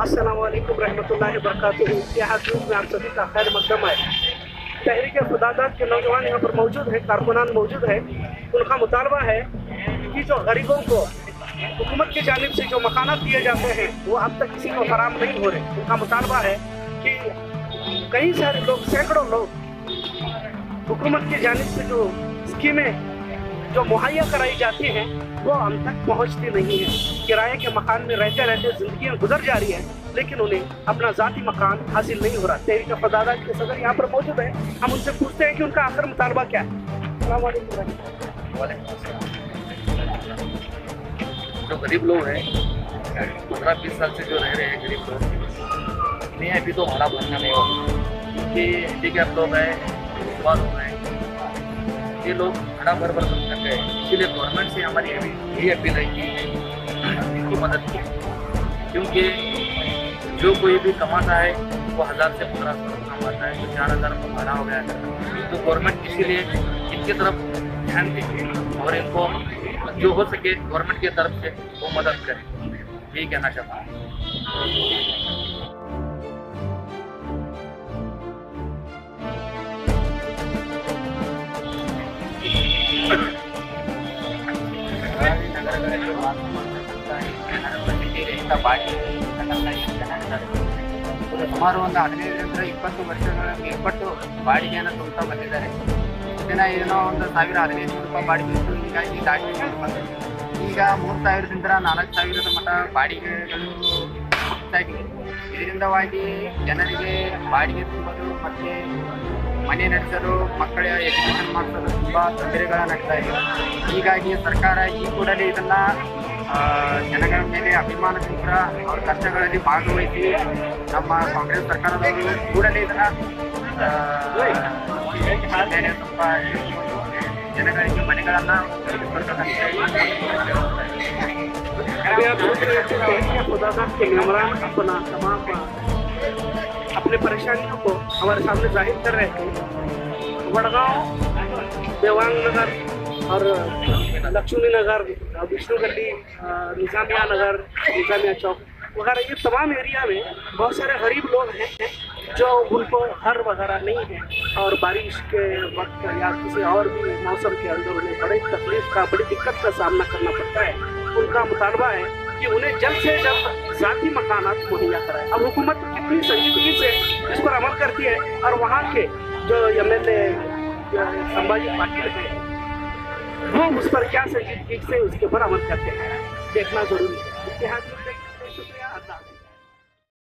असलकम रहमतुल्लाहि इतिहास न्यूज़ में आप सभी का खैर मकदम है तहरीक खुदादात के नौजवान यहाँ पर मौजूद हैं, कारकुनान मौजूद है। उनका मुतालबा है कि जो गरीबों को हुकूमत की जानब से जो मकाना दिए जाते हैं, वो अब तक किसी को फराम नहीं हो रहे। उनका मुतालबा है कि कई सारे लोग, सैकड़ों लोग हुकूमत की जानब से जो स्कीमें जो मुहैया कराई जाती हैं, वो हम तक पहुँचती नहीं है। किराए के मकान में रहते रहते ज़िंदगी गुजर जा रही है, लेकिन उन्हें अपना ज़ाती मकान हासिल नहीं हो रहा। तहरीक फदादा के सदर यहाँ पर मौजूद है। हम उनसे पूछते हैं कि उनका आखिर मुतालबा क्या है। जो गरीब लोग हैं। पंद्रह बीस साल से जो रह रहे हैं गरीब लोग। इन्हें अभी तो भाड़ा भरना नहीं होगा। क्योंकि हैंडीकैप लोग हैं युवा लोग हैं। ये लोग भाड़ा भर भर कर गए इसीलिए गवर्नमेंट से हमारी यही अपील है कि इनकी मदद की। क्योंकि जो कोई भी कमाता है, वो हज़ार से पंद्रह सौ रुपये कमाता है तो चार हज़ार का भाड़ा हो गया है। तो गवर्नमेंट इसीलिए इनकी तरफ़ ध्यान दे और इनको जो हो सके गवर्नमेंट की तरफ़ से वो मदद करें। यही कहना चाहता हूँ। ಸುಮಾರು ಒಂದು ಹದಿನೈದರಿಂದ ಇಪ್ಪತ್ತು ವರ್ಷಗಳ ಮೇಲ್ಪಟ್ಟು ಬಾಡಿಗೆಯನ್ನು ತುಂಬುತ್ತಾ ಬಂದಿದ್ದಾರೆ. ದಿನ ಏನೋ ಒಂದು ಸಾವಿರ ಹದಿನೈದು ನೂರು ರೂಪಾಯಿ ಬಾಡಿಗೆ ಇತ್ತು. ಈ ದಾಟಿ ಈಗ ಮೂರು ಸಾವಿರದಿಂದ ನಾಲ್ಕು ಸಾವಿರದ ಮಟ್ಟ ಬಾಡಿಗೆಗಳು ಹೆಚ್ಚಾಗಿದೆ ಇದರಿಂದವಾಗಿ ಜನರಿಗೆ ಬಾಡಿಗೆ ತುಂಬೋದು ಮತ್ತು ಮನೆ ನಡೆಸಲು ಮಕ್ಕಳ ಎಜುಕೇಷನ್ ಮಾಡಿಸಲು ತುಂಬ ತೊಂದರೆಗಳನ್ನಾಗ್ತಾ ಇದೆ ಹೀಗಾಗಿ ಸರ್ಕಾರ ಈ ಕೂಡಲೇ ಇದನ್ನು ಜನಗಳ ಮೇಲೆ ಅಭಿಮಾನದಿಂದ ಅವ್ರ ಕಷ್ಟಗಳಲ್ಲಿ ಭಾಗವಹಿಸಿ ನಮ್ಮ ಕಾಂಗ್ರೆಸ್ ಸರ್ಕಾರದವರು ಕೂಡಲೇ ಇದನ್ನು ಮೇಲೆ ಸ್ವಲ್ಪ ಜನಗಳಿಗೆ ಮನೆಗಳನ್ನು ಕಲ್ಪಿಸ್ಕೊಡ್ಬೇಕಂತ अपना परेशानियों को हमारे सामने ज़ाहिर कर रहे थे वड़गांव, देवांग नगर और लक्ष्मी नगर विष्णु गली निजामिया नगर, निजामिया चौक वगैरह, ये तमाम एरिया में बहुत सारे गरीब लोग हैं, जो उनको घर वगैरह नहीं है और बारिश के वक्त या किसी और भी मौसम के अंदर उन्हें बड़ी तकलीफ़ का, बड़ी दिक्कत का सामना करना पड़ता है। उनका मुतालबा है कि उन्हें जल्द से जल्द ज़ाती मकान मुहैया कराए। अब हुकूमत कितनी संजीदगी से इस पर अमल करती है और वहाँ के जो M L A Sambhaji Patil हैं, वो उस पर क्या संजीदगी से उसके ऊपर अमल करते हैं, देखना ज़रूरी है। इतिहास